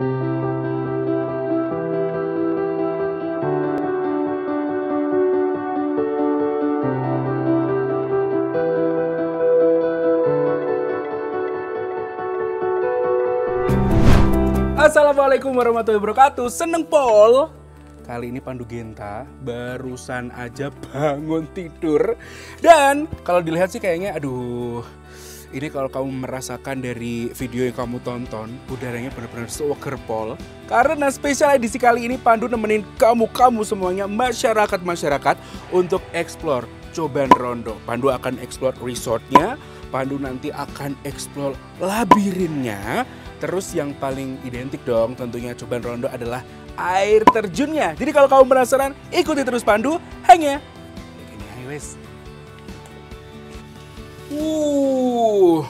Assalamualaikum warahmatullahi wabarakatuh. Seneng Pol. Kali ini Pandu Genta barusan aja bangun tidur dan kalau dilihat sih kayaknya aduh ini kalau kamu merasakan dari video yang kamu tonton udaranya benar-benar seger Pol karena spesial edisi kali ini Pandu nemenin kamu-kamu semuanya masyarakat-masyarakat untuk explore Coban Rondo. Pandu akan explore resortnya, Pandu nanti akan explore labirinnya, Terus yang paling identik dong tentunya Coban Rondo adalah air terjunnya. Jadi kalau kamu penasaran, ikuti terus Pandu hanya ayo wes. Uh,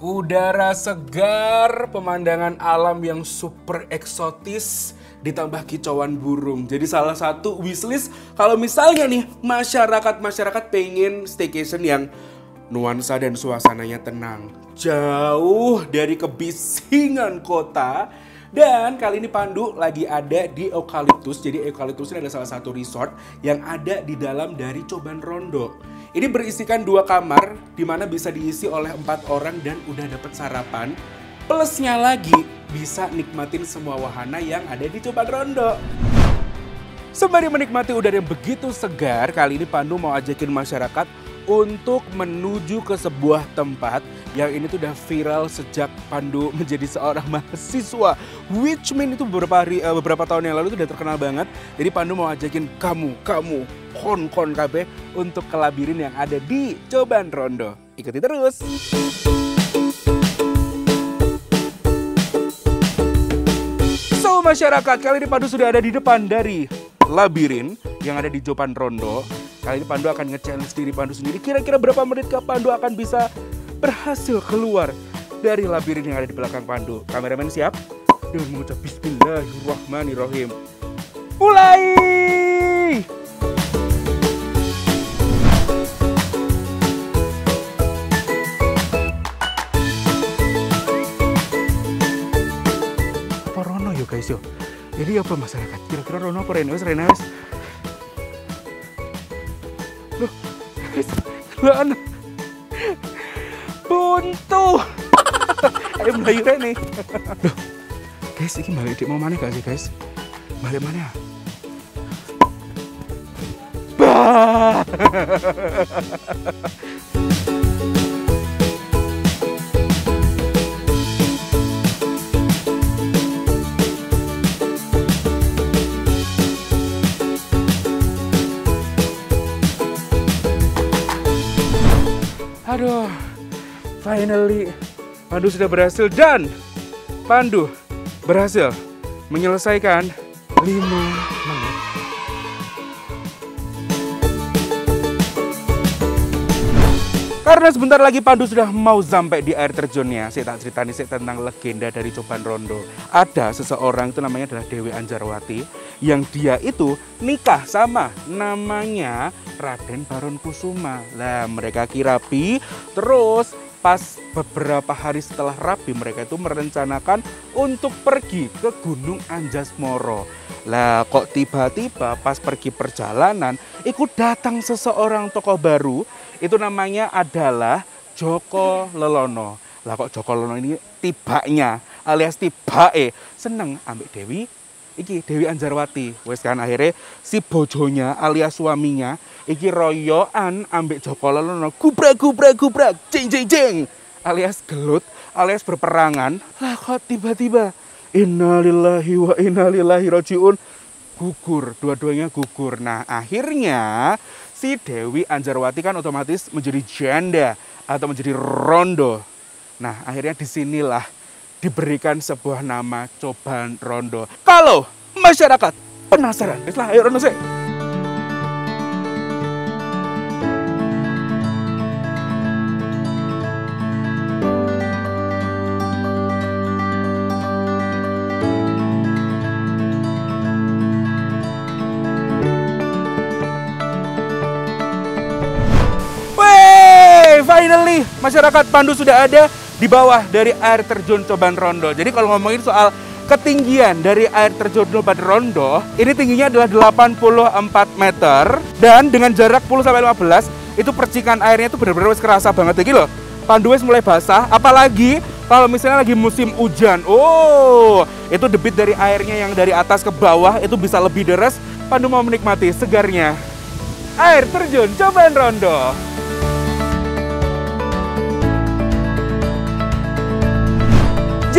udara segar, pemandangan alam yang super eksotis, ditambah kicauan burung. Jadi salah satu wishlist kalau misalnya nih masyarakat-masyarakat pengen staycation yang nuansa dan suasananya tenang, jauh dari kebisingan kota. Dan kali ini Pandu lagi ada di Eukaliptus. Jadi Eukaliptus ini adalah salah satu resort yang ada di dalam dari Coban Rondo. Ini berisikan dua kamar di mana bisa diisi oleh empat orang dan udah dapat sarapan. Plusnya lagi bisa nikmatin semua wahana yang ada di Coban Rondo. Sembari menikmati udara yang begitu segar, kali ini Pandu mau ajakin masyarakat untuk menuju ke sebuah tempat yang ini tuh udah viral sejak Pandu menjadi seorang mahasiswa. Which mean itu beberapa hari uh, beberapa tahun yang lalu itu udah terkenal banget. Jadi Pandu mau ajakin kamu, kamu, kon-kon KB untuk ke labirin yang ada di Coban Rondo. Ikuti terus. So masyarakat, kali ini Pandu sudah ada di depan dari labirin yang ada di Jopan Rondo. Kali ini Pandu akan nge-challenge diri Pandu sendiri. Kira-kira berapa menit ke Pandu akan bisa berhasil keluar dari labirin yang ada di belakang Pandu. Kameramen siap? Dengan mengucap Bismillahirrahmanirrahim. Mulai! Apa Rono yo guys? Jadi apa masyarakat? Kira-kira Rono apa Reno? Reno wes. Loh, guys, keluar buntu. Ayo melayu. Loh, guys, ini balik di mau mana gak sih guys? Balik mana? Bah! Aduh, finally. Pandu sudah berhasil dan Pandu berhasil menyelesaikan 5 Karena sebentar lagi Pandu sudah mau sampai di air terjunnya. Saya tak cerita nih saya tentang legenda dari Coban Rondo. Ada seseorang itu namanya adalah Dewi Anjarwati yang dia itu nikah sama namanya Raden Baron Kusuma. Lah mereka kirapi terus pas beberapa hari setelah rapi mereka itu merencanakan untuk pergi ke Gunung Anjasmoro. Lah kok tiba-tiba pas pergi perjalanan ikut datang seseorang tokoh baru itu namanya adalah Joko Lelono. Lah kok Joko Lelono ini tibanya alias tibae seneng ambek Dewi iki Dewi Anjarwati. Wes kan akhirnya si bojonya alias suaminya iki royoan ambek Joko Lelono gubrak gubrak gubrak jeng jeng jeng alias gelut alias berperangan. Lah kok tiba-tiba innalillahi wa innalillahi rajiun gugur, dua-duanya gugur. Nah, akhirnya si Dewi Anjarwati kan otomatis menjadi janda atau menjadi rondo. Nah, akhirnya di sinilah diberikan sebuah nama Coban Rondo. Kalau masyarakat penasaran, ayo Rondo sih. Finally masyarakat Pandu sudah ada di bawah dari air terjun Coban Rondo. Jadi kalau ngomongin soal ketinggian dari air terjun Loban Rondo ini tingginya adalah 84 meter dan dengan jarak 10 sampai 15 itu percikan airnya itu benar-benar kerasa banget gitu loh. Pandu mulai basah, apalagi kalau misalnya lagi musim hujan. Oh, itu debit dari airnya yang dari atas ke bawah itu bisa lebih deras. Pandu mau menikmati segarnya air terjun Coban Rondo.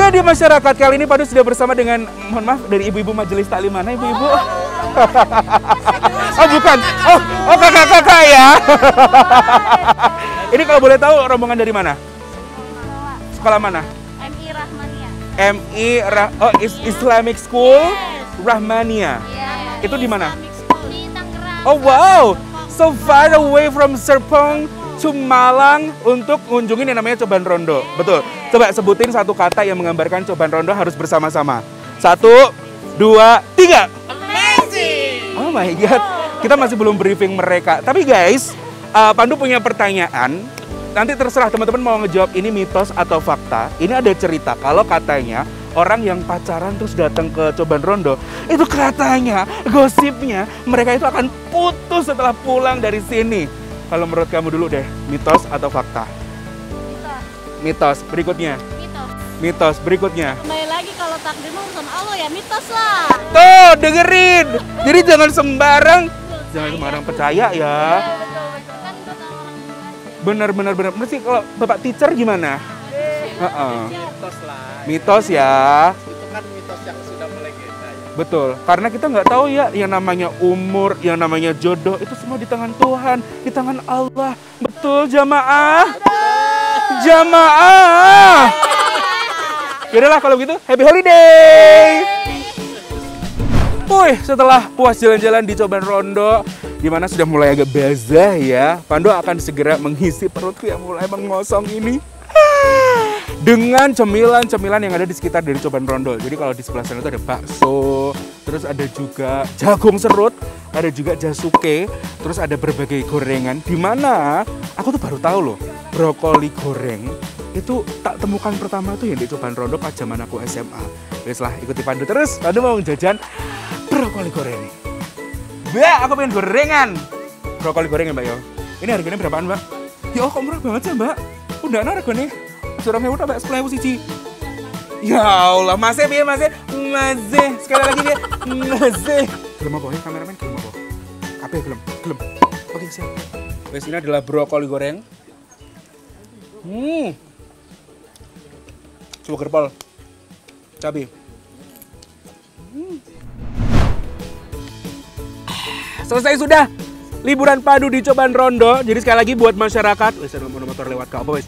Jadi masyarakat kali ini Pandu sudah bersama dengan mohon maaf dari ibu-ibu majelis taklim mana ibu-ibu? oh bukan, oh oh kakak-kakak ya. ini kalau boleh tahu rombongan dari mana? Sekolah mana? MI Rahmania. MI Ra oh Is- Islamic School Yes. Rahmania. Iya. Itu di mana? Di Tangerang. Oh wow, so far away from Serpong to Malang untuk ngunjungin yang namanya Coban Rondo. Betul. Coba sebutin satu kata yang menggambarkan Coban Rondo harus bersama-sama. Satu, dua, tiga. Amazing. Oh my god, kita masih belum briefing mereka. Tapi guys, uh, Pandu punya pertanyaan. Nanti terserah teman-teman mau ngejawab ini mitos atau fakta. Ini ada cerita kalau katanya orang yang pacaran terus datang ke Coban Rondo itu katanya gosipnya mereka itu akan putus setelah pulang dari sini. Kalau menurut kamu dulu deh, mitos atau fakta? Mitos. Mitos. Berikutnya, Mitos. mitos. Berikutnya. Kembali lagi kalau takdir urusan Allah ya mitos lah. Tuh, dengerin. Jadi jangan sembarang, jangan sembarang percaya ya. Betul betul. Bener bener bener. Mesti kalau bapak teacher gimana? Heeh. mitos lah Mitos ya, betul. Karena kita nggak tahu ya yang namanya umur, yang namanya jodoh itu semua di tangan Tuhan, di tangan Allah. Betul jamaah? Jamaah. Yaudahlah kalau gitu, happy holiday. Wih, setelah puas jalan-jalan di Coban Rondo, di mana sudah mulai agak basah ya, Pandu akan segera mengisi perutku yang mulai mengosong ini dengan cemilan-cemilan yang ada di sekitar dari Coban Rondo. Jadi kalau di sebelah sana itu ada bakso, terus ada juga jagung serut, ada juga jasuke, terus ada berbagai gorengan. Di mana aku tuh baru tahu loh, brokoli goreng itu tak temukan pertama tuh yang di Coban Rondo pas zaman aku SMA. Wes ikuti Pandu terus. Pandu mau jajan brokoli goreng. Mbak, aku pengen gorengan. Brokoli goreng ya mbak yo. Ini harganya berapaan mbak? Ya kok murah banget sih mbak. Udah harganya. Surah udah mbak sepuluh siji. Ya Allah, masih biar masih masih sekali lagi dia masih. Belum apa ya kameramen belum apa? Apa belum? Belum. Oke siap. Wes ini adalah brokoli goreng. Hmm. Coba gerpol. Cabai. Selesai sudah liburan padu di Coban Rondo. Jadi sekali lagi buat masyarakat, wes motor lewat ke apa wes.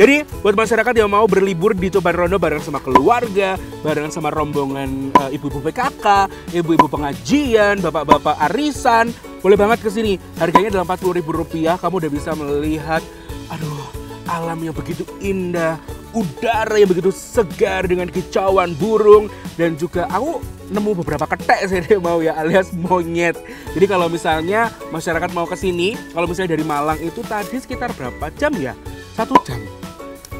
Jadi buat masyarakat yang mau berlibur di Coban Rondo bareng sama keluarga, bareng sama rombongan eh, ibu-ibu PKK, ibu-ibu pengajian, bapak-bapak arisan, boleh banget ke sini. Harganya dalam 40 ribu rupiah, kamu udah bisa melihat, aduh, alam yang begitu indah, udara yang begitu segar dengan kicauan burung dan juga aku nemu beberapa ketek saya mau ya alias monyet. Jadi kalau misalnya masyarakat mau ke sini, kalau misalnya dari Malang itu tadi sekitar berapa jam ya? Satu jam.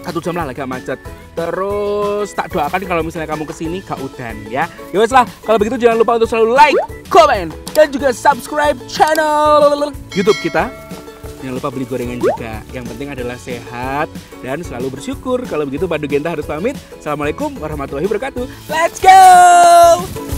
Satu jam lah agak macet. Terus tak doakan kalau misalnya kamu ke sini gak udan ya. Ya wes lah, kalau begitu jangan lupa untuk selalu like, comment, dan juga subscribe channel YouTube kita Jangan lupa beli gorengan juga. Yang penting adalah sehat dan selalu bersyukur. Kalau begitu Pandu Genta harus pamit. Assalamualaikum warahmatullahi wabarakatuh. Let's go!